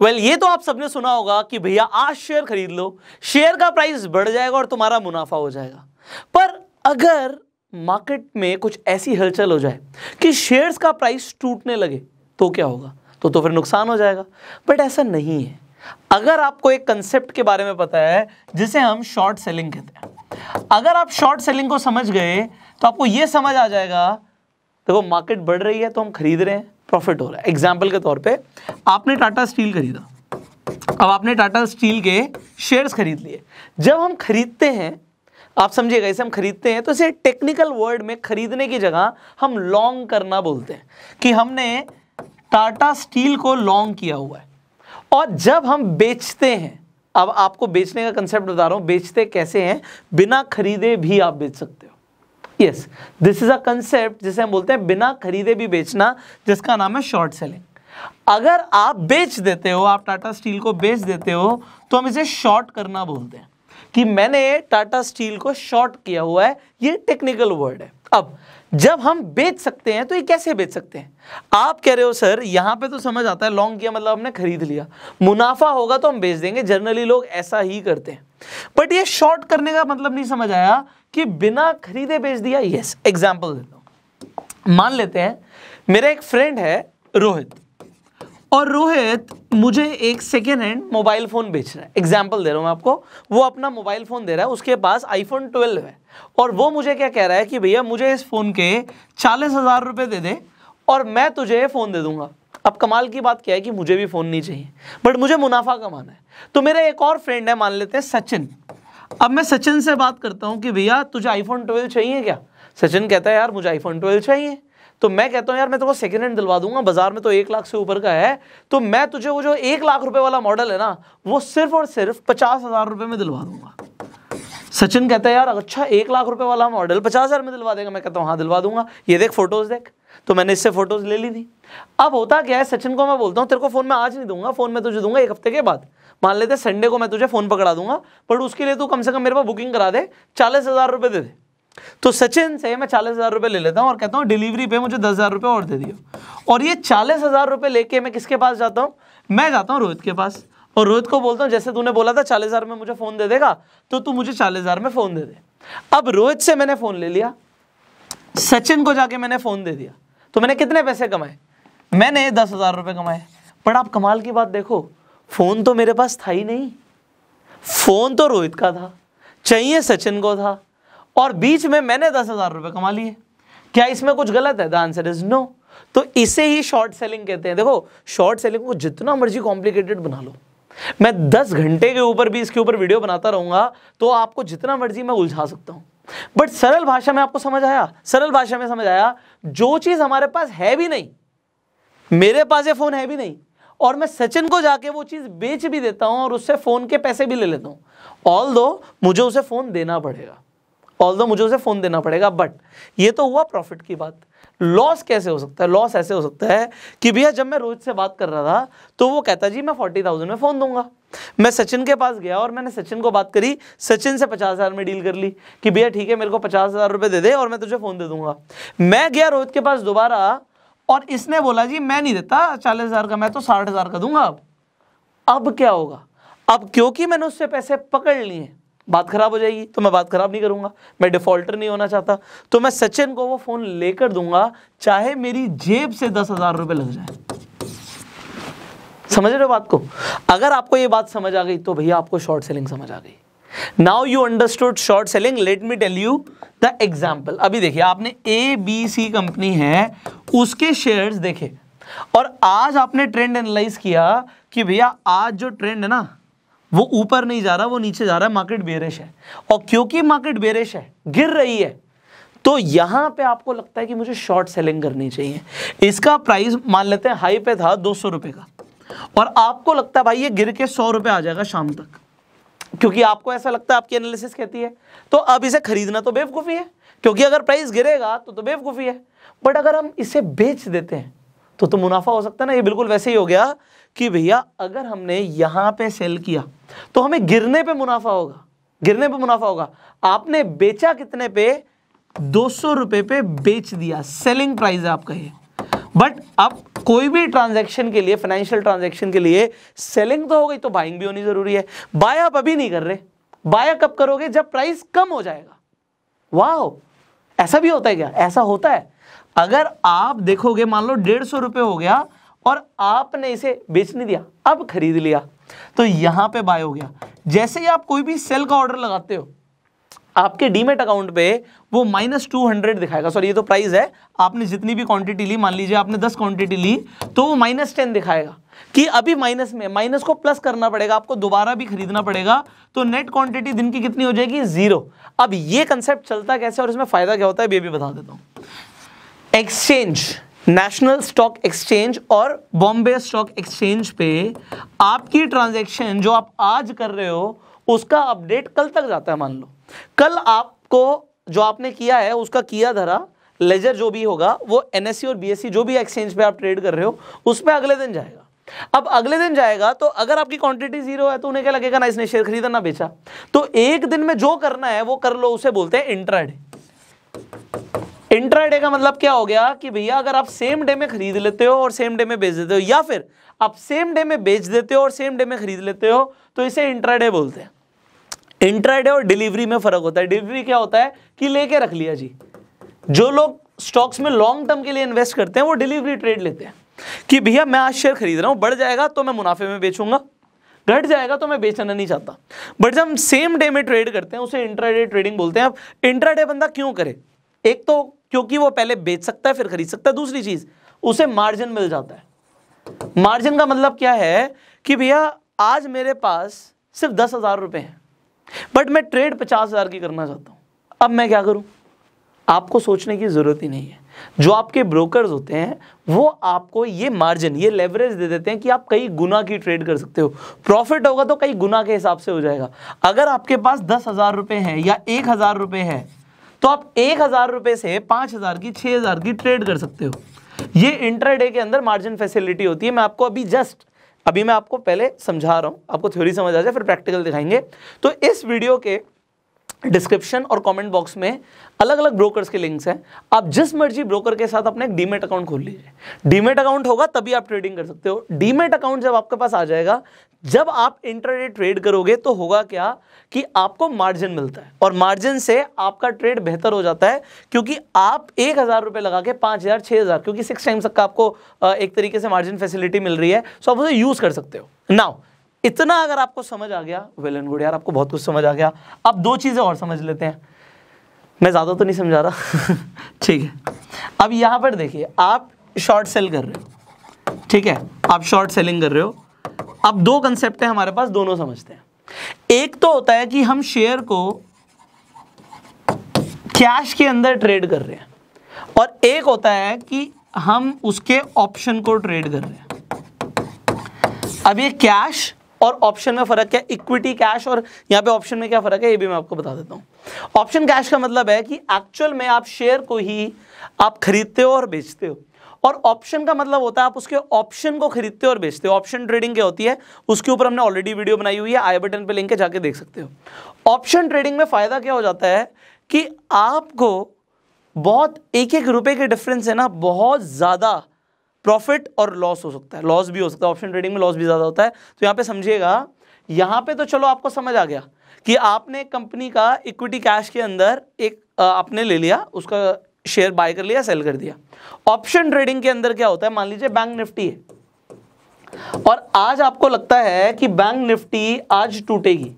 Well well, ये तो आप सबने सुना होगा कि भैया आज शेयर खरीद लो। शेयर का प्राइस बढ़ जाएगा और तुम्हारा मुनाफा हो जाएगा। पर अगर मार्केट में कुछ ऐसी हलचल हो जाए कि शेयर्स का प्राइस टूटने लगे तो क्या होगा? तो तो फिर नुकसान हो जाएगा। बट ऐसा नहीं है। अगर आपको एक कंसेप्ट के बारे में पता है जिसे हम शॉर्ट सेलिंग कहते हैं। अगर आप शॉर्ट सेलिंग को समझ गए तो आपको यह समझ आ जाएगा देखो तो मार्केट बढ़ रही है तो हम खरीद रहे हैं। प्रॉफिट हो रहा है। एग्ज़ाम्पल के तौर पे, आपने टाटा स्टील खरीदा। अब आपने टाटा स्टील के शेयर्स खरीद लिए। जब हम खरीदते हैं, आप समझिएगा, इसे हम खरीदते हैं तो इसे टेक्निकल वर्ड में खरीदने की जगह हम लॉन्ग करना बोलते हैं। कि हमने टाटा स्टील को लॉन्ग किया हुआ है। और जब हम बेचते हैं, अब आपको बेचने का कंसेप्ट बता रहा हूँ, बेचते कैसे हैं? बिना खरीदे भी आप बेच सकते हो। Yes this is a concept जिसे हम बोलते हैं बिना खरीदे भी बेचना, जिसका नाम है शॉर्ट सेलिंग अगर आप बेच देते हो, आप टाटा स्टील को बेच देते हो तो हम इसे शॉर्ट करना बोलते हैं। कि मैंने टाटा स्टील को शॉर्ट किया हुआ है, ये टेक्निकल वर्ड है। अब जब हम बेच सकते हैं तो ये कैसे बेच सकते हैं? आप कह रहे हो, सर, यहाँ पे तो समझ आता है लॉन्ग किया मतलब हमने खरीद लिया। मुनाफा होगा तो हम बेच देंगे जनरली लोग ऐसा ही करते हैं. बट ये शॉर्ट करने का मतलब नहीं समझ आया कि बिना खरीदे बेच दिया यस एग्ज़ाम्पल देता हूँ। मान लेते हैं, मेरा एक फ्रेंड है, रोहित। और रोहित, मुझे एक सेकेंड हैंड मोबाइल फ़ोन बेच रहा है। एग्ज़ाम्पल दे रहा हूँ आपको। वो अपना मोबाइल फ़ोन दे रहा है, उसके पास आईफोन 12 है। और वो मुझे क्या कह रहा है कि भैया, मुझे इस फ़ोन के चालीस हज़ार रुपये दे दे और मैं तुझे फ़ोन दे दूँगा। अब कमाल की बात क्या है कि मुझे भी फ़ोन नहीं चाहिए। बट मुझे मुनाफा कमाना है। तो मेरा एक और फ्रेंड है, मान लेते हैं सचिन। अब मैं सचिन से बात करता हूँ कि भैया, तुझे आईफोन ट्वेल्व चाहिए क्या? सचिन कहता है, यार, मुझे आईफोन ट्वेल्व चाहिए। तो मैं कहता हूँ, यार, मैं तो सेकेंड हैंड दिलवा दूँगा, बाज़ार में तो एक लाख से ऊपर का है तो मैं तुझे वो जो एक लाख रुपए वाला मॉडल है ना, वो सिर्फ़ और सिर्फ़ पचास हज़ार रुपए में दिलवा दूँगा। सचिन कहता है, यार अच्छा एक लाख रुपए वाला मॉडल पचास हज़ार में दिलवा देगा। मैं कहता हूँ हाँ दिलवा दूँगा। ये देख फ़ोटोज़ देख। तो मैंने इससे फ़ोटोज़ ले ली थी। अब होता क्या है, सचिन को मैं बोलता हूँ, तेरे को फ़ोन में आज नहीं दूँगा फ़ोन मैं तुझे दूँगा एक हफ़्ते के बाद। मान लेते संडे को मैं तुझे फ़ोन पकड़ा दूँगा पर उसके लिए तू कम से कम मेरे पास बुकिंग करा दे, चालीस हज़ार रुपए दे दे। तो सचिन से मैं चालीस हज़ार रुपए ले लेता हूँ और कहता हूँ डिलीवरी पे मुझे दस हज़ार रुपये और दे दियो। और ये चालीस हज़ार रुपये लेके मैं किसके पास जाता हूँ? मैं जाता हूँ रोहित के पास। और रोहित को बोलता हूँ, जैसे तूने बोला था, चालीस हज़ार में मुझे फ़ोन दे देगा तो तू मुझे चालीस हज़ार में फ़ोन दे दे। अब रोहित से मैंने फ़ोन ले लिया। सचिन को जाके मैंने फ़ोन दे दिया। तो मैंने कितने पैसे कमाए? मैंने दस हज़ार रुपये कमाए। पर आप कमाल की बात देखो फ़ोन तो मेरे पास था ही नहीं। फ़ोन तो रोहित का था। चाहिए सचिन को था। और बीच में मैंने दस हज़ार रुपये कमा लिए। क्या इसमें कुछ गलत है? द आंसर इज़ नो तो इसे ही शॉर्ट सेलिंग कहते हैं। देखो शॉर्ट सेलिंग को जितना मर्ज़ी कॉम्प्लिकेटेड बना लो। मैं दस घंटे के ऊपर भी इसके ऊपर वीडियो बनाता रहूँगा तो आपको जितना मर्ज़ी मैं उलझा सकता हूँ। बट सरल भाषा में आपको समझ आया? सरल भाषा में समझ आया, जो चीज़ हमारे पास है भी नहीं, मेरे पास ये फ़ोन है भी नहीं, और मैं सचिन को जाके वो चीज़ बेच भी देता हूँ और उससे फ़ोन के पैसे भी ले लेता हूँ। ऑल मुझे उसे फ़ोन देना पड़ेगा। ऑल मुझे उसे फ़ोन देना पड़ेगा बट ये तो हुआ प्रॉफिट की बात। लॉस कैसे हो सकता है? लॉस ऐसे हो सकता है कि भैया जब मैं रोहित से बात कर रहा था तो वो कहता, जी, मैं फोर्टी थाउज़ेंड में फ़ोन दूँगा। मैं सचिन के पास गया और मैंने सचिन को बात करी। सचिन से पचास हज़ार में डील कर ली कि भैया ठीक है, मेरे को पचास हज़ार रुपये दे दे और मैं तुझे फ़ोन दे दूँगा। मैं गया रोहित के पास दोबारा और इसने बोला, जी, मैं नहीं देता चालीस हज़ार का, मैं तो साठ हज़ार का दूँगा अब। अब क्या होगा? अब क्योंकि मैंने उससे पैसे पकड़ लिए बात खराब हो जाएगी तो मैं बात खराब नहीं करूँगा। मैं डिफॉल्टर नहीं होना चाहता। तो मैं सचिन को वो फ़ोन लेकर दूँगा, चाहे मेरी जेब से दस हज़ार रुपए लग जाए। समझ रहे हो बात को? अगर आपको ये बात समझ आ गई तो भैया आपको शॉर्ट सेलिंग समझ आ गई। Now you understood short selling let me tell you the example अभी देखिए, आपने ए बी सी कंपनी है, उसके शेयर्स देखे। और आज आपने ट्रेंड एनालाइज किया कि भैया आज जो ट्रेंड है ना वो ऊपर नहीं जा रहा, वो नीचे जा रहा है मार्केट बेरिश है। और क्योंकि मार्केट बेरिश है, गिर रही है तो यहाँ पे आपको लगता है कि मुझे शॉर्ट सेलिंग करनी चाहिए। इसका प्राइस मान लेते हैं हाई पे था दो सौ रुपए का। और आपको लगता है, भाई, ये गिर के सौ रुपए आ जाएगा शाम तक। क्योंकि आपको ऐसा लगता है, आपकी एनालिसिस कहती है। तो अब इसे खरीदना तो बेवकूफ़ी है, क्योंकि अगर प्राइस गिरेगा तो तो बेवकूफ़ी है। बट अगर हम इसे बेच देते हैं तो तो मुनाफा हो सकता है ना। ये बिल्कुल वैसे ही हो गया कि भैया, अगर हमने यहाँ पे सेल किया तो हमें गिरने पे मुनाफा होगा। गिरने पे मुनाफा होगा। आपने बेचा कितने पे? दो सौ पे बेच दिया। सेलिंग प्राइस है आपका ये। बट अब कोई भी ट्रांजैक्शन के लिए फाइनेंशियल ट्रांजैक्शन के लिए सेलिंग तो हो गई तो बाइंग भी होनी ज़रूरी है। बाय आप अभी नहीं कर रहे। बाय कब करोगे? जब प्राइस कम हो जाएगा। वाह ऐसा भी होता है क्या? ऐसा होता है। अगर आप देखोगे, मान लो डेढ़ सौ रुपए हो गया और आपने इसे बेच नहीं दिया, अब खरीद लिया। तो यहाँ पे बाय हो गया। जैसे ही आप कोई भी सेल का ऑर्डर लगाते हो, आपके डीमेट अकाउंट पे वो माइनस टू हंड्रेड दिखाएगा। सॉरी ये तो प्राइस है। आपने जितनी भी क्वांटिटी ली, मान लीजिए आपने दस क्वांटिटी ली तो वो माइनस टेन दिखाएगा। कि अभी माइनस में माइनस को प्लस करना पड़ेगा, आपको दोबारा भी खरीदना पड़ेगा तो नेट क्वांटिटी दिन की कितनी हो जाएगी? ज़ीरो अब ये कंसेप्ट चलता कैसे और इसमें फ़ायदा क्या होता है, ये भी बता देता हूँ। एक्सचेंज नेशनल स्टॉक एक्सचेंज और बॉम्बे स्टॉक एक्सचेंज पे आपकी ट्रांजैक्शन जो आप आज कर रहे हो, उसका अपडेट कल तक जाता है, मान लो। कल आपको जो आपने किया है, उसका किया धरा लेजर जो भी होगा, वो एनएससी और बीएससी जो भी एक्सचेंज पे आप ट्रेड कर रहे हो उसमें अगले दिन जाएगा। अब अगले दिन जाएगा तो अगर आपकी क्वांटिटी ज़ीरो है तो उन्हें क्या लगेगा, ना, इसने शेयर खरीदा, ना बेचा। तो एक दिन में जो करना है, वो कर लो, उसे बोलते हैं इंट्राडे इंट्राडे का मतलब क्या हो गया कि भैया, अगर आप सेम डे में खरीद लेते हो और सेम डे में बेच देते हो, या फिर आप सेम डे में बेच देते हो और सेम डे में खरीद लेते हो तो इसे इंट्राडे बोलते हैं। इंट्राडे और डिलीवरी में फ़र्क होता है। डिलीवरी क्या होता है कि लेके रख लिया जी। जो लोग स्टॉक्स में लॉन्ग टर्म के लिए इन्वेस्ट करते हैं, वो डिलीवरी ट्रेड लेते हैं। कि भैया, मैं आज शेयर खरीद रहा हूँ, बढ़ जाएगा तो मैं मुनाफे में बेचूँगा। घट जाएगा तो मैं बेचना नहीं चाहता। बट जब हम सेम डे में ट्रेड करते हैं, उसे इंट्राडे ट्रेडिंग बोलते हैं। अब इंट्राडे बंदा क्यों करे? एक तो क्योंकि वो पहले बेच सकता है, फिर खरीद सकता है। दूसरी चीज़, उसे मार्जिन मिल जाता है। मार्जिन का मतलब क्या है कि भैया, आज मेरे पास सिर्फ़ दस हज़ार रुपए हैं बट मैं ट्रेड पचास हज़ार की करना चाहता हूँ। अब मैं क्या करूँ? आपको सोचने की ज़रूरत ही नहीं है। जो आपके ब्रोकर्स होते हैं, वो आपको ये मार्जिन ये लेवरेज दे देते हैं कि आप कई गुना की ट्रेड कर सकते हो। प्रॉफिट होगा तो कई गुना के हिसाब से हो जाएगा। अगर आपके पास दस हज़ार रुपए हैं या एक हज़ार रुपए है तो आप एक हज़ार रुपए से पाँच हज़ार की, छह हज़ार की ट्रेड कर सकते हो। ये इंटरडे के अंदर मार्जिन फैसिलिटी होती है। मैं आपको अभी जस्ट अभी मैं आपको पहले समझा रहा हूँ। आपको थ्योरी समझ आ जाए, फिर प्रैक्टिकल दिखाएँगे। तो इस वीडियो के डिस्क्रिप्शन और कमेंट बॉक्स में अलग अलग ब्रोकर्स के लिंक्स हैं। आप जिस मर्ज़ी ब्रोकर के साथ अपने एक डीमेट अकाउंट खोल लीजिए। डीमेट अकाउंट होगा, तभी आप ट्रेडिंग कर सकते हो। डीमेट अकाउंट जब आपके पास आ जाएगा, जब आप इंटरडे ट्रेड करोगे तो होगा क्या कि आपको मार्जिन मिलता है। और मार्जिन से आपका ट्रेड बेहतर हो जाता है, क्योंकि आप एक हज़ार रुपये लगा के पाँच हज़ार छः हज़ार, क्योंकि सिक्स टाइम्स तक का आपको एक तरीके से मार्जिन फैसिलिटी मिल रही है सो आप उसे यूज़ कर सकते हो। नाउ इतना अगर आपको समझ आ गया वेल एंड गुड यार, आपको बहुत कुछ समझ आ गया। अब दो चीज़ें और समझ लेते हैं। मैं ज़्यादा तो नहीं समझा रहा। ठीक है। अब यहाँ पर देखिए, आप शॉर्ट सेल कर रहे हो। ठीक है? आप शॉर्ट सेलिंग कर रहे हो। अब दो कंसेप्ट है हमारे पास, दोनों समझते हैं। एक तो होता है कि हम शेयर को कैश के अंदर ट्रेड कर रहे हैं। और एक होता है कि हम उसके ऑप्शन को ट्रेड कर रहे हैं। अब ये कैश और ऑप्शन में फ़र्क क्या? इक्विटी कैश और यहाँ पे ऑप्शन में क्या फ़र्क है? ये भी मैं आपको बता देता हूँ। ऑप्शन कैश का मतलब है कि एक्चुअल में आप शेयर को ही आप खरीदते हो और बेचते हो। और ऑप्शन का मतलब होता है आप उसके ऑप्शन को खरीदते हो और बेचते हो। ऑप्शन ट्रेडिंग क्या होती है? उसके ऊपर हमने ऑलरेडी वीडियो बनाई हुई है। आई बटन पर लिंक है, जाके देख सकते हो। ऑप्शन ट्रेडिंग में फ़ायदा क्या हो जाता है कि आपको बहुत एक एक रुपए के डिफरेंस है ना, बहुत ज़्यादा प्रॉफिट और लॉस हो सकता है। लॉस भी हो सकता है। ऑप्शन ट्रेडिंग में लॉस भी ज़्यादा होता है। तो यहाँ पे समझिएगा, यहाँ पे तो चलो आपको समझ आ गया कि आपने कंपनी का इक्विटी कैश के अंदर एक आपने ले लिया, उसका शेयर बाय कर लिया, सेल कर दिया। ऑप्शन ट्रेडिंग के अंदर क्या होता है? मान लीजिए बैंक निफ्टी है। और आज आपको लगता है कि बैंक निफ्टी आज टूटेगी।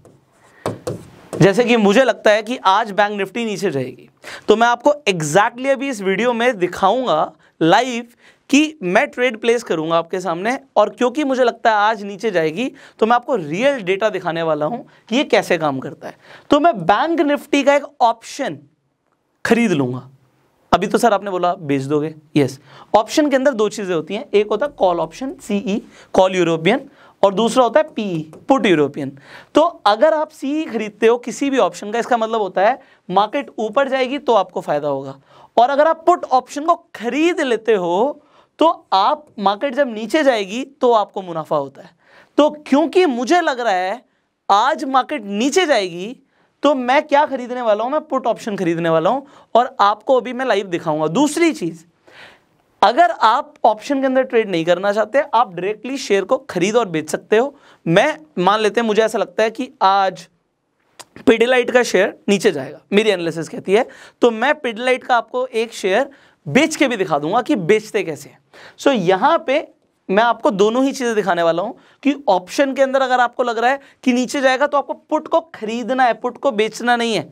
जैसे कि मुझे लगता है कि आज बैंक निफ्टी नीचे रहेगी तो मैं आपको एग्जैक्टली exactly अभी इस वीडियो में दिखाऊँगा लाइव कि मैं ट्रेड प्लेस करूँगा आपके सामने और क्योंकि मुझे लगता है आज नीचे जाएगी तो मैं आपको रियल डेटा दिखाने वाला हूँ कि ये कैसे काम करता है। तो मैं बैंक निफ्टी का एक ऑप्शन खरीद लूँगा। अभी तो सर आपने बोला, बेच दोगे? यस ऑप्शन के अंदर दो चीज़ें होती हैं। एक होता है call option CE call European और दूसरा होता है पीई पुट यूरोपियन तो अगर आप सीई खरीदते हो, किसी भी ऑप्शन का, इसका मतलब होता है मार्केट ऊपर जाएगी तो आपको फ़ायदा होगा। और अगर आप पुट ऑप्शन को खरीद लेते हो तो आप मार्केट जब नीचे जाएगी तो आपको मुनाफा होता है। तो क्योंकि मुझे लग रहा है, आज मार्केट नीचे जाएगी तो मैं क्या खरीदने वाला हूँ? मैं पुट ऑप्शन खरीदने वाला हूँ और आपको अभी मैं लाइव दिखाऊँगा। दूसरी चीज़, अगर आप ऑप्शन के अंदर ट्रेड नहीं करना चाहते, आप डायरेक्टली शेयर को खरीद और बेच सकते हो। मैं, मान लेते हैं, मुझे ऐसा लगता है कि आज पिडिलाइट का शेयर नीचे जाएगा। मेरी एनालिसिस कहती है। तो मैं पिडिलाइट का आपको एक शेयर बेच के भी दिखा दूँगा कि बेचते कैसे हैं। सो so, यहाँ पे मैं आपको दोनों ही चीज़ें दिखाने वाला हूँ कि ऑप्शन के अंदर अगर आपको लग रहा है कि नीचे जाएगा तो आपको पुट को खरीदना है पुट को बेचना नहीं है।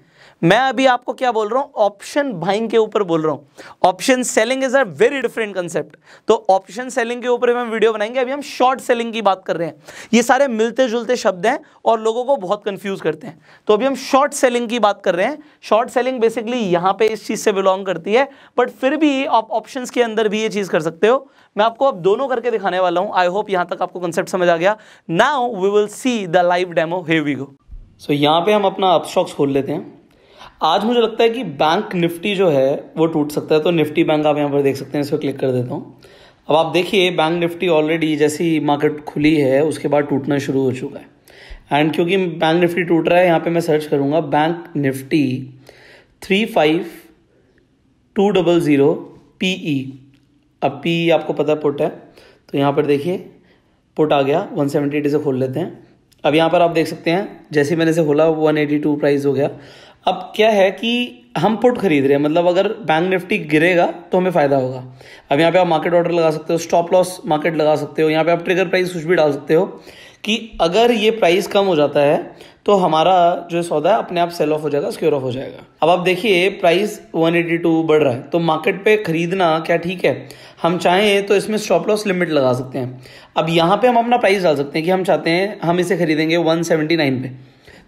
मैं अभी आपको क्या बोल रहा हूँ? ऑप्शन बाइंग के ऊपर बोल रहा हूँ। Option selling is a very different concept तो ऑप्शन सेलिंग के ऊपर हम वीडियो बनाएँगे। अभी हम शॉर्ट सेलिंग की बात कर रहे हैं। ये सारे मिलते जुलते शब्द हैं और लोगों को बहुत कंफ्यूज करते हैं। तो अभी हम शॉर्ट सेलिंग की बात कर रहे हैं। शॉर्ट सेलिंग बेसिकली यहाँ पे इस चीज़ से बिलोंग करती है। बट फिर भी आप ऑप्शन के अंदर भी ये चीज़ कर सकते हो। मैं आपको अब दोनों करके दिखाने वाला हूँ। आई होप यहाँ तक आपको कंसेप्ट समझ आ गया। Now we will see the live demo here we go so यहाँ पे हम अपना अपस्टॉक्स खोल लेते हैं। आज मुझे लगता है कि बैंक निफ्टी जो है, वो टूट सकता है। तो निफ्टी बैंक आप यहाँ पर देख सकते हैं इस पर क्लिक कर देता हूँ। अब आप देखिए बैंक निफ्टी ऑलरेडी जैसी मार्केट खुली है, उसके बाद टूटना शुरू हो चुका है। एंड क्योंकि बैंक निफ्टी टूट रहा है, यहाँ पे मैं सर्च करूँगा bank Nifty three five two double zero P E अब पी e आपको पता पुट है। तो यहाँ पर देखिए पुट आ गया वन सेवेंटी से खोल लेते हैं। अब यहाँ पर आप देख सकते हैं, जैसे मैंने इसे खोला वन एटी टू प्राइस हो गया। अब क्या है कि हम पुट खरीद रहे हैं। मतलब अगर बैंक निफ्टी गिरेगा तो हमें फ़ायदा होगा। अब यहाँ पे आप मार्केट ऑर्डर लगा सकते हो स्टॉप लॉस मार्केट लगा सकते हो, यहाँ पे आप ट्रिगर प्राइस कुछ भी डाल सकते हो कि अगर ये प्राइस कम हो जाता है तो हमारा जो सौदा है, अपने आप सेल ऑफ़ हो जाएगा स्क्योर ऑफ़ हो जाएगा। अब आप देखिए प्राइस 182 बढ़ रहा है। तो मार्केट पे खरीदना क्या ठीक है? हम चाहें तो इसमें स्टॉप लॉस लिमिट लगा सकते हैं। अब यहाँ पे हम अपना प्राइस डाल सकते हैं कि हम चाहते हैं, हम इसे खरीदेंगे 179 पे।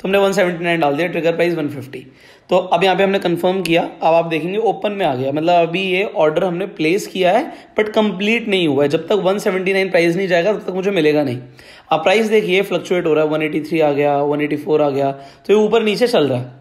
तो हमने 179 डाल दिया ट्रिगर प्राइस 150 तो अब यहाँ पे हमने कंफर्म किया, अब आप देखेंगे ओपन में आ गया। मतलब अभी ये ऑर्डर हमने प्लेस किया है बट कंप्लीट नहीं हुआ है। जब तक 179 प्राइस नहीं जाएगा, तब तक मुझे मिलेगा नहीं। अब प्राइस देखिए फ्लक्चुएट हो रहा है 183 आ गया 184 आ गया तो ये ऊपर नीचे चल रहा है।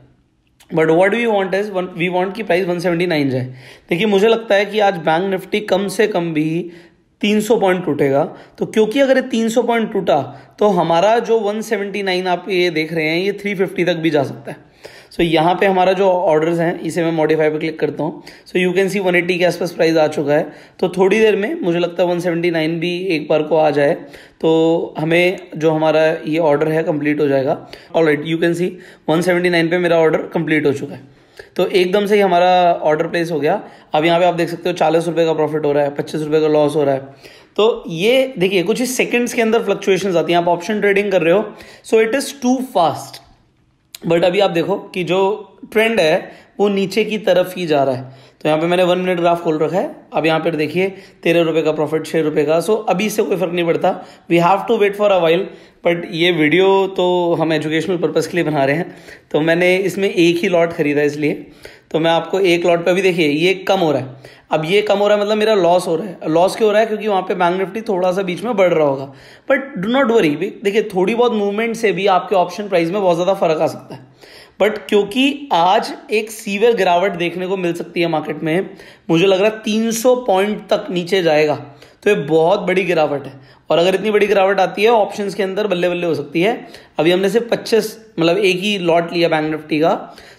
But what we want is we want की प्राइस 179 जाए। देखिए, मुझे लगता है कि आज बैंक निफ्टी कम से कम भी 300 पॉइंट टूटेगा। तो क्योंकि अगर ये 300 पॉइंट टूटा तो हमारा जो 179 आप ये देख रहे हैं ये 350 तक भी जा सकता है। सो so, यहाँ पे हमारा जो ऑर्डर्स हैं इसे मैं मॉडिफाई पे क्लिक करता हूँ। सो यू कैन सी 180 के आसपास प्राइस आ चुका है। तो थोड़ी देर में मुझे लगता है 179 भी एक बार को आ जाए। तो हमें जो हमारा ये ऑर्डर है कंप्लीट हो जाएगा। ऑल यू कैन सी 179 पे मेरा ऑर्डर कंप्लीट हो चुका है। तो एकदम से ही हमारा ऑर्डर प्लेस हो गया। अब यहाँ पे आप देख सकते हो चालीस रुपये का प्रॉफिट हो रहा है, पच्चीस रुपये का लॉस हो रहा है। तो ये देखिए, कुछ ही सेकंड्स के अंदर फ्लक्चुएशंस आती हैं। आप ऑप्शन ट्रेडिंग कर रहे हो। So it is too fast but अभी आप देखो कि जो ट्रेंड है, वो नीचे की तरफ़ ही जा रहा है। तो यहाँ पे मैंने वन मिनट ग्राफ खोल रखा है। अब यहाँ पर देखिए, तेरह रुपये का प्रॉफिट छह रुपये का। सो अभी इससे कोई फ़र्क नहीं पड़ता। We have to wait for a while but ये वीडियो तो हम एजुकेशनल पर्पज़ के लिए बना रहे हैं। तो मैंने इसमें एक ही लॉट खरीदा इसलिए। तो मैं आपको एक लॉट पे अभी देखिए, ये कम हो रहा है। अब ये कम हो रहा है मतलब मेरा लॉस हो रहा है। लॉस क्यों हो रहा है? क्योंकि वहाँ पे बैंक निफ्टी थोड़ा सा बीच में बढ़ रहा होगा। बट डू नॉट वरी देखिए, थोड़ी बहुत मूवमेंट से भी आपके ऑप्शन प्राइस में बहुत ज़्यादा फ़र्क आ सकता है। बट क्योंकि आज एक सीवियर गिरावट देखने को मिल सकती है मार्केट में, मुझे लग रहा है 300 पॉइंट तक नीचे जाएगा। तो ये बहुत बड़ी गिरावट है। और अगर इतनी बड़ी गिरावट आती है ऑप्शंस के अंदर बल्ले बल्ले हो सकती है। अभी हमने सिर्फ़ पच्चीस मतलब एक ही लॉट लिया बैंक निफ्टी का।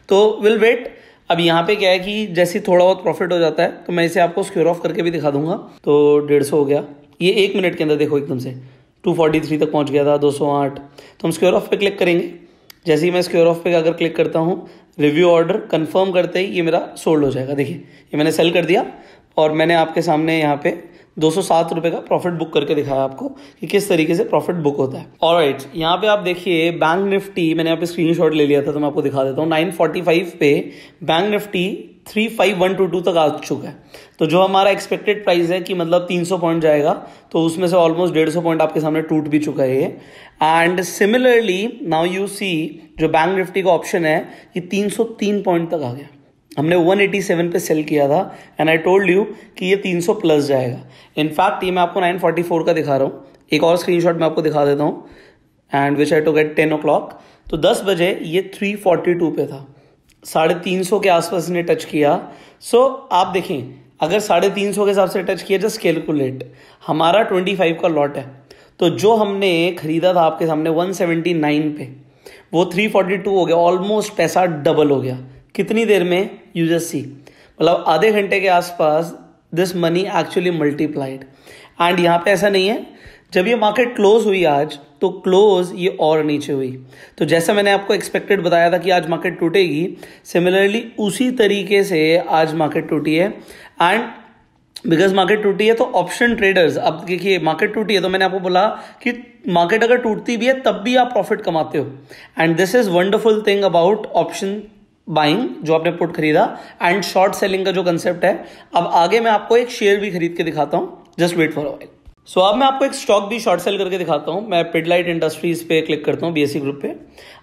तो विल वेट अब यहाँ पे क्या है कि जैसे थोड़ा बहुत प्रॉफिट हो जाता है तो मैं इसे आपको स्क्योर ऑफ़ करके भी दिखा दूँगा। तो डेढ़ सौ हो गया। ये एक मिनट के अंदर देखो एकदम से। टू फोर्टी थ्री तक पहुँच गया था, दो सौ आठ। तो हम स्क्योर ऑफ़ पे क्लिक करेंगे। जैसे ही मैं स्क्योर ऑफ़ पे अगर क्लिक करता हूँ रिव्यू ऑर्डर कंफर्म करते ही ये मेरा सोल्ड हो जाएगा। देखिए, ये मैंने सेल कर दिया और मैंने आपके सामने यहाँ पे दो सौ सात का प्रॉफिट बुक करके दिखाया आपको कि किस तरीके से प्रॉफिट बुक होता है। और राइट यहाँ पे आप देखिए बैंक निफ्टी मैंने यहाँ पे स्क्रीनशॉट ले लिया था तो मैं आपको दिखा देता हूँ। नाइन फोर्टी फाइव पे bank Nifty three five one two two तक आ चुका है। तो जो हमारा एक्सपेक्टेड प्राइस है कि मतलब तीन सौ पॉइंट जाएगा तो उसमें से ऑलमोस्ट डेढ़ सौ पॉइंट आपके सामने टूट भी चुका है ये। And similarly now you see जो बैंक निफ्टी का ऑप्शन है, ये तीन सौ तीन पॉइंट तक आ गया। हमने 187 पे सेल किया था एंड आई टोल्ड यू कि ये 300 प्लस जाएगा। इनफैक्ट ये मैं आपको 944 का दिखा रहा हूँ। एक और स्क्रीनशॉट मैं आपको दिखा देता हूँ and which I to get ten o'clock तो 10 बजे ये 342 पे था। साढ़े तीन सौ के आसपास ने टच किया। सो so, आप देखें अगर साढ़े तीन सौ के हिसाब से टच किया जस्ट कैलकुलेट हमारा 25 का लॉट है। तो जो हमने खरीदा था आपके सामने 179 पे वो 342 हो गया। ऑलमोस्ट पैसा डबल हो गया। कितनी देर में यूजस सी मतलब आधे घंटे के आसपास this money actually multiplied and यहाँ पे ऐसा नहीं है। जब ये मार्केट क्लोज हुई आज तो क्लोज ये और नीचे हुई। तो जैसा मैंने आपको एक्सपेक्टेड बताया था कि आज मार्केट टूटेगी सिमिलरली उसी तरीके से आज मार्केट टूटी है। एंड बिकॉज़ मार्केट टूटी है तो ऑप्शन ट्रेडर्स अब देखिए मार्केट टूटी है तो मैंने आपको बोला कि मार्केट अगर टूटती भी है, तब भी आप प्रॉफिट कमाते हो। And this is wonderful thing about option buying जो आपने पुट खरीदा एंड शॉर्ट सेलिंग का जो कंसेप्ट है, अब आगे मैं आपको एक शेयर भी खरीद के दिखाता हूँ just wait for a so अब मैं आपको एक स्टॉक भी शॉर्ट सेल करके दिखाता हूँ, मैं पिडलाइट इंडस्ट्रीज़ पे क्लिक करता हूँ बीएससी ग्रुप पे।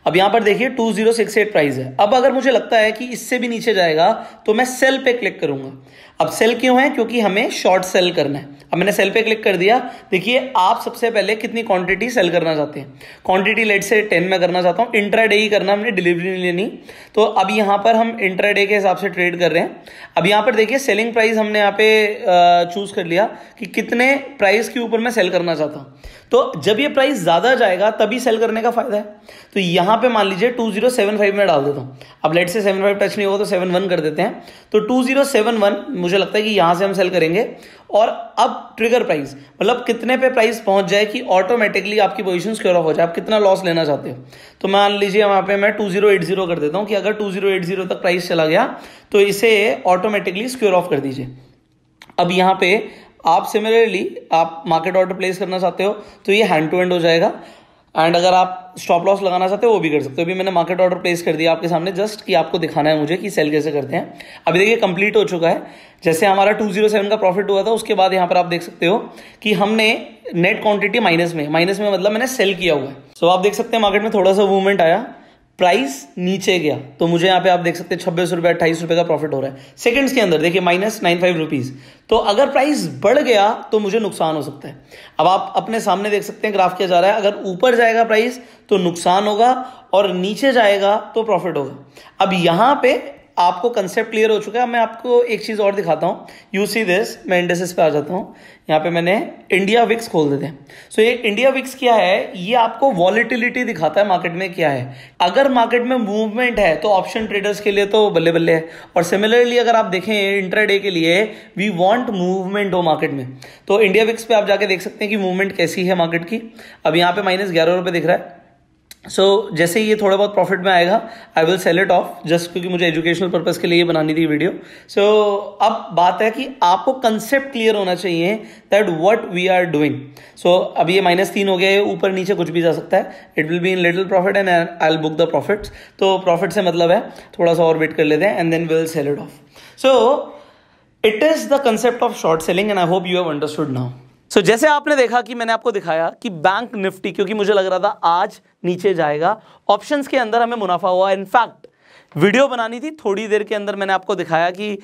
अब यहाँ पर देखिए 2068 प्राइस है। अब अगर मुझे लगता है कि इससे भी नीचे जाएगा तो मैं सेल पे क्लिक करूँगा। अब सेल क्यों है? क्योंकि हमें शॉर्ट सेल करना है। अब मैंने सेल पे क्लिक कर दिया। देखिए, आप सबसे पहले कितनी क्वांटिटी सेल करना चाहते हैं? क्वांटिटी लेट से टेन में करना चाहता हूँ। इंट्रा डे ही करना, हमने डिलीवरी नहीं लेनी। तो अब यहाँ पर हम इंट्रा डे के हिसाब से ट्रेड कर रहे हैं। अब यहाँ पर देखिए सेलिंग प्राइस हमने यहाँ पे चूज़ कर लिया कि कितने प्राइस के ऊपर मैं सेल करना चाहता हूँ। तो जब ये प्राइस ज़्यादा जाएगा, तभी सेल करने का फ़ायदा है। तो यहाँ पे मान लीजिए 2075 में डाल देता हूँ। अब लेट से 75 टच नहीं होगा तो 71 कर देते हैं। तो 2071 मुझे लगता है कि यहाँ से हम सेल करेंगे। और अब ट्रिगर प्राइस मतलब कितने पे प्राइस पहुँच जाए कि ऑटोमेटिकली आपकी पोजीशन सिक्योर हो जाए। आप कितना लॉस लेना चाहते हो। तो मान लीजिए वहाँ पे मैं 2080 कर देता हूँ कि अगर 2080 तक प्राइस चला गया तो इसे ऑटोमेटिकली स्क्योर ऑफ़ कर दीजिए। अब यहाँ पे आप सिमिलरली आप मार्केट ऑर्डर प्लेस करना चाहते हो तो ये हैंड टू हैंड हो जाएगा। एंड अगर आप स्टॉप लॉस लगाना चाहते हो वो भी कर सकते हो। अभी मैंने मार्केट ऑर्डर प्लेस कर दिया आपके सामने जस्ट कि आपको दिखाना है मुझे कि सेल कैसे करते हैं। अभी देखिए कंप्लीट हो चुका है। जैसे हमारा 207 का प्रॉफिट हुआ था उसके बाद यहाँ पर आप देख सकते हो कि हमने नेट क्वांटिटी माइनस में माइनस में मतलब मैंने सेल किया हुआ है। सो so, आप देख सकते हैं मार्केट में थोड़ा सा मूवमेंट आया। प्राइस नीचे गया। तो मुझे यहाँ पे आप देख सकते हैं, छब्बीस रुपए, अट्ठाईस रुपए का प्रॉफिट हो रहा है। सेकंड्स के अंदर, देखिए माइनस नाइन फाइव रुपीज़ तो अगर प्राइस बढ़ गया तो मुझे नुकसान हो सकता है। अब आप अपने सामने देख सकते हैं ग्राफ किया जा रहा है। अगर ऊपर जाएगा प्राइस तो नुकसान होगा और नीचे जाएगा तो प्रॉफिट होगा। अब यहाँ पे आपको कंसेप्ट क्लियर हो चुका है। मैं आपको एक चीज़ और दिखाता हूँ। यू सी दिस मैं इंडेसिस पे आ जाता हूँ। यहाँ पे मैंने इंडिया विक्स खोल देते हैं। सो so, ये इंडिया विक्स क्या है? ये आपको वॉलिटिलिटी दिखाता है मार्केट में क्या है। अगर मार्केट में मूवमेंट है तो ऑप्शन ट्रेडर्स के लिए तो बल्ले बल्ले है। और सिमिलरली अगर आप देखें इंट्राडे के लिए वी वॉन्ट मूवमेंट हो मार्केट में। तो इंडिया विक्स पे आप जाके देख सकते हैं कि मूवमेंट कैसी है मार्केट की। अब यहाँ पे माइनस ग्यारह रुपए दिख रहा है। सो so, जैसे ही ये थोड़ा बहुत प्रॉफिट में आएगा I will sell it off just क्योंकि मुझे एजुकेशनल पर्पज के लिए बनानी थी वीडियो सो so, अब बात है कि आपको कंसेप्ट क्लियर होना चाहिए that what we are doing so अब ये माइनस तीन हो गया है ऊपर नीचे कुछ भी जा सकता है. It will be in little profit and I will book the profit तो प्रॉफिट से मतलब है थोड़ा सा और वेट कर लेते हैं and then will sell it off so it is the concept of short selling and I hope you have understood now so so, जैसे आपने देखा कि मैंने आपको दिखाया कि बैंक निफ्टी क्योंकि मुझे लग रहा था आज नीचे जाएगा ऑप्शंस के अंदर हमें मुनाफा हुआ। इनफैक्ट वीडियो बनानी थी थोड़ी देर के अंदर मैंने आपको दिखाया कि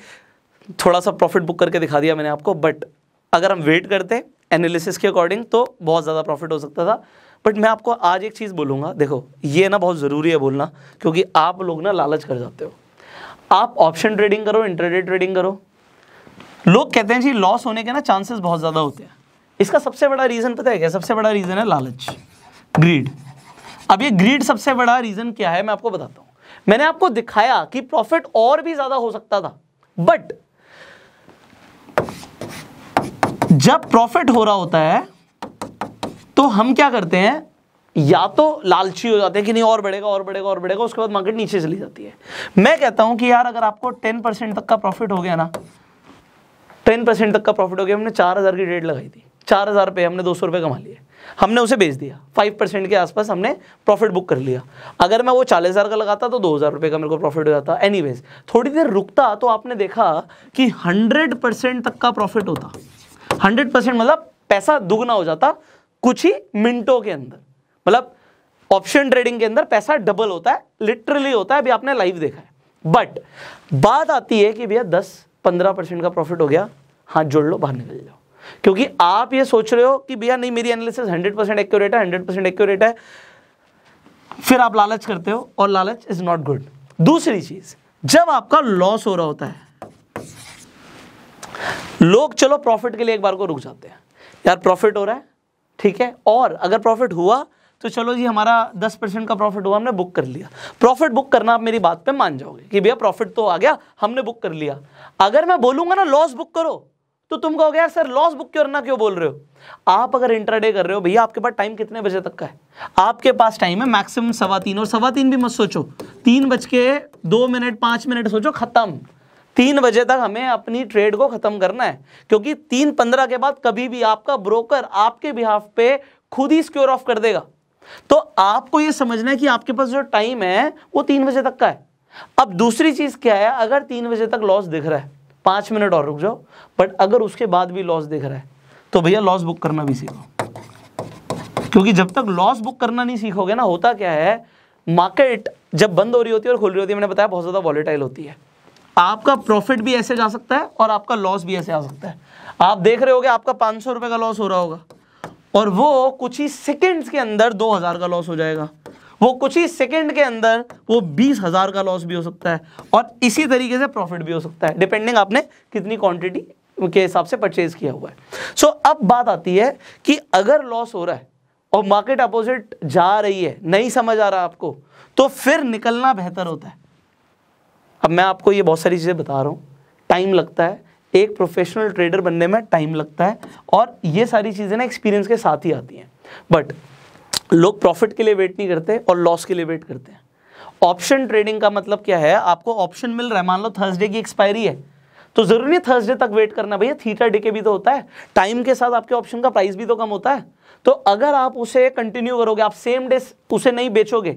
थोड़ा सा प्रॉफिट बुक करके दिखा दिया मैंने आपको बट अगर हम वेट करते एनालिसिस के अकॉर्डिंग तो बहुत ज़्यादा प्रॉफिट हो सकता था। बट मैं आपको आज एक चीज़ बोलूँगा देखो ये ना बहुत ज़रूरी है बोलना क्योंकि आप लोग ना लालच कर जाते हो। आप ऑप्शन ट्रेडिंग करो इंटरनेट ट्रेडिंग करो। लोग कहते हैं जी लॉस होने के ना चांसेस बहुत ज़्यादा होते हैं। इसका सबसे बड़ा रीज़न पता है क्या? सबसे बड़ा रीज़न है लालच। ग्रीड अब ये ग्रीड सबसे बड़ा रीज़न क्या है? मैं आपको बताता हूँ। मैंने आपको दिखाया कि प्रॉफिट और भी ज़्यादा हो सकता था। बट जब प्रॉफिट हो रहा होता है तो हम क्या करते हैं? या तो लालची हो जाते हैं कि नहीं, और बढ़ेगा और बढ़ेगा और बढ़ेगा, उसके बाद मार्केट नीचे चली जाती है। मैं कहता हूँ कि यार, अगर आपको टेन परसेंट तक का प्रॉफिट हो गया ना टेन परसेंट तक का प्रॉफिट हो गया, हमने चार हज़ार की रेट लगाई थी। चार हज़ार रुपये हमने दो सौ रुपये कमा लिए। हमने उसे बेच दिया। फाइव परसेंट के आसपास हमने प्रॉफिट बुक कर लिया। अगर मैं वो चालीस हज़ार का लगाता तो दो हज़ार रुपये का मेरे को प्रॉफिट हो जाता। एनी थोड़ी देर रुकता तो आपने देखा कि हंड्रेड परसेंट तक का प्रॉफिट होता। हंड्रेड परसेंट मतलब पैसा दुगना हो जाता कुछ ही मिनटों के अंदर। मतलब ऑप्शन ट्रेडिंग के अंदर पैसा डबल होता है लिटरली होता है, अभी आपने लाइव देखा है। बट बात आती है कि भैया दस पंद्रह परसेंट का प्रॉफिट हो गया। हाथ जोड़ लो, बाहर निकल जाओ। क्योंकि आप ये सोच रहे हो कि भैया, नहीं, मेरी एनालिसिस हंड्रेड परसेंट एक्यूरेट है हंड्रेड परसेंट एक्यूरेट है। फिर आप लालच करते हो और लालच इज़ नॉट गुड दूसरी चीज़, जब आपका लॉस हो रहा होता है, लोग चलो प्रॉफिट के लिए एक बार को रुक जाते हैं। यार प्रॉफिट हो रहा है, ठीक है, और अगर प्रॉफिट हुआ तो चलो जी, हमारा 10 परसेंट का प्रॉफिट हुआ, हमने बुक कर लिया। प्रॉफिट बुक करना आप मेरी बात पे मान जाओगे कि भैया प्रॉफिट तो आ गया, हमने बुक कर लिया। अगर मैं बोलूँगा ना लॉस बुक करो तो तुम कहोगे यार, सर लॉस बुक करना क्यों बोल रहे हो? आप अगर इंट्राडे कर रहे हो, भैया, आपके पास टाइम कितने बजे तक का है? आपके पास टाइम है मैक्सिमम सवा तीन, और सवा तीन भी मत सोचो। तीन बज के दो मिनट पाँच मिनट सोचो, खत्म। तीन बजे तक हमें अपनी ट्रेड को खत्म करना है, क्योंकि तीन पंद्रह के बाद कभी भी आपका ब्रोकर आपके बिहाफ पे खुद ही स्क्योर ऑफ़ कर देगा। तो आपको यह समझना है कि आपके पास जो टाइम है, वो तीन बजे तक का है। अब दूसरी चीज़ क्या है? अगर तीन बजे तक लॉस दिख रहा है पाँच मिनट और रुक जाओ बट अगर उसके बाद भी लॉस दिख रहा है तो भैया लॉस बुक करना भी सीखो। क्योंकि जब तक लॉस बुक करना नहीं सीखोगे ना, होता क्या है मार्केट जब बंद हो रही होती है और खुल रही होती है, मैंने बताया बहुत ज़्यादा वॉलेटाइल होती है। आपका प्रॉफिट भी ऐसे जा सकता है और आपका लॉस भी ऐसे आ सकता है। आप देख रहे होगे आपका पाँच सौ का लॉस हो रहा होगा, और वो कुछ ही सेकेंड्स के अंदर दो हज़ार का लॉस हो जाएगा। वो कुछ ही सेकंड के अंदर वो बीस हज़ार का लॉस भी हो सकता है और इसी तरीके से प्रॉफिट भी हो सकता है डिपेंडिंग आपने कितनी क्वांटिटी के हिसाब से परचेज किया हुआ है। सो so, अब बात आती है कि अगर लॉस हो रहा है और मार्केट अपोजिट जा रही है नहीं समझ आ रहा आपको तो फिर निकलना बेहतर होता है। अब मैं आपको ये बहुत सारी चीज़ें बता रहा हूँ। टाइम लगता है एक प्रोफेशनल ट्रेडर बनने में टाइम लगता है और ये सारी चीज़ें ना एक्सपीरियंस के साथ ही आती हैं। बट लोग प्रॉफिट के लिए वेट नहीं करते और लॉस के लिए वेट करते हैं। ऑप्शन ट्रेडिंग का मतलब क्या है? आपको ऑप्शन मिल रहा है। मान लो थर्सडे की एक्सपायरी है। तो ज़रूरी नहीं थर्सडे तक वेट करना। भैया थीटा डे के भी तो होता है। टाइम के साथ आपके ऑप्शन का प्राइस भी तो कम होता है। तो अगर आप उसे कंटिन्यू करोगे, आप सेम डे उसे नहीं बेचोगे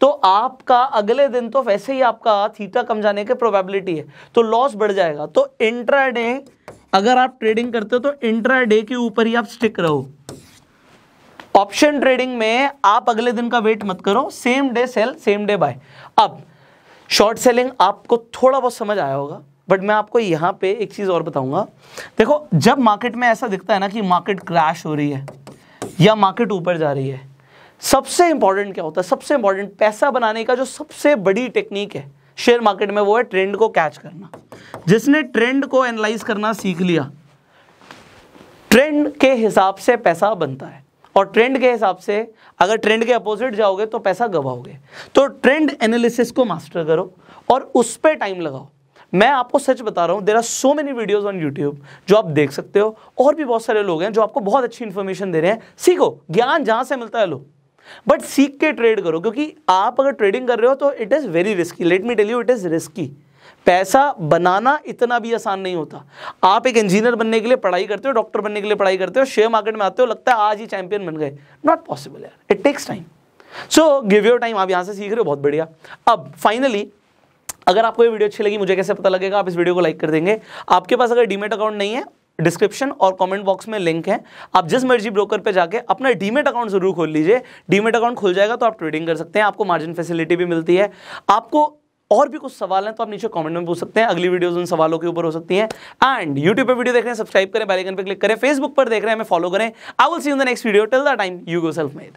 तो आपका अगले दिन तो वैसे ही आपका थीटा कम जाने की प्रोबेबिलिटी है। तो लॉस बढ़ जाएगा। तो इंट्रा डे अगर आप ट्रेडिंग करते हो तो इंट्रा डे के ऊपर ही आप स्टिक रहो। ऑप्शन ट्रेडिंग में आप अगले दिन का वेट मत करो same day sell same day buy अब शॉर्ट सेलिंग आपको थोड़ा बहुत समझ आया होगा बट मैं आपको यहाँ पे एक चीज़ और बताऊँगा। देखो, जब मार्केट में ऐसा दिखता है ना कि मार्केट क्रैश हो रही है, या मार्केट ऊपर जा रही है, सबसे इंपॉर्टेंट क्या होता है? सबसे इंपॉर्टेंट पैसा बनाने का जो सबसे बड़ी टेक्निक है शेयर मार्केट में वो है ट्रेंड को कैच करना। जिसने ट्रेंड को एनालाइज करना सीख लिया ट्रेंड के हिसाब से पैसा बनता है। और ट्रेंड के हिसाब से अगर ट्रेंड के अपोजिट जाओगे तो पैसा गवाओगे। तो ट्रेंड एनालिसिस को मास्टर करो और उस पर टाइम लगाओ। मैं आपको सच बता रहा हूँ there are so many videos on YouTube जो आप देख सकते हो, और भी बहुत सारे लोग हैं जो आपको बहुत अच्छी इन्फॉर्मेशन दे रहे हैं। सीखो, ज्ञान जहाँ से मिलता है लो। बट सीख के ट्रेड करो, क्योंकि आप अगर ट्रेडिंग कर रहे हो तो it is very risky let me tell you it is risky पैसा बनाना इतना भी आसान नहीं होता। आप एक इंजीनियर बनने के लिए पढ़ाई करते हो, डॉक्टर बनने के लिए पढ़ाई करते हो शेयर मार्केट में आते हो, लगता है आज ही चैंपियन बन गए। नॉट पॉसिबल यार it takes time so give your time आप यहाँ से सीख रहे हो, बहुत बढ़िया। अब फाइनली अगर आपको ये वीडियो अच्छी लगी, मुझे कैसे पता लगेगा, आप इस वीडियो को लाइक कर देंगे। आपके पास अगर डीमेट अकाउंट नहीं है डिस्क्रिप्शन और कमेंट बॉक्स में लिंक है, आप जिस मर्ज़ी ब्रोकर पे जाके अपना डीमेट अकाउंट ज़रूर खोल लीजिए। डीमेट अकाउंट खुल जाएगा तो आप ट्रेडिंग कर सकते हैं, आपको मार्जिन फैसिलिटी भी मिलती है। आपको और भी कुछ सवाल हैं तो आप नीचे कमेंट में पूछ सकते हैं। अगली वीडियोस उन सवालों के ऊपर हो सकती हैं। एंड यूट्यूब पर वीडियो देख रहे हैं सब्सक्राइब करें बेलाइकन पर क्लिक करें फेसबुक पर देख रहे हैं, हमें फॉलो करें। I will see in the next video till the time you go self made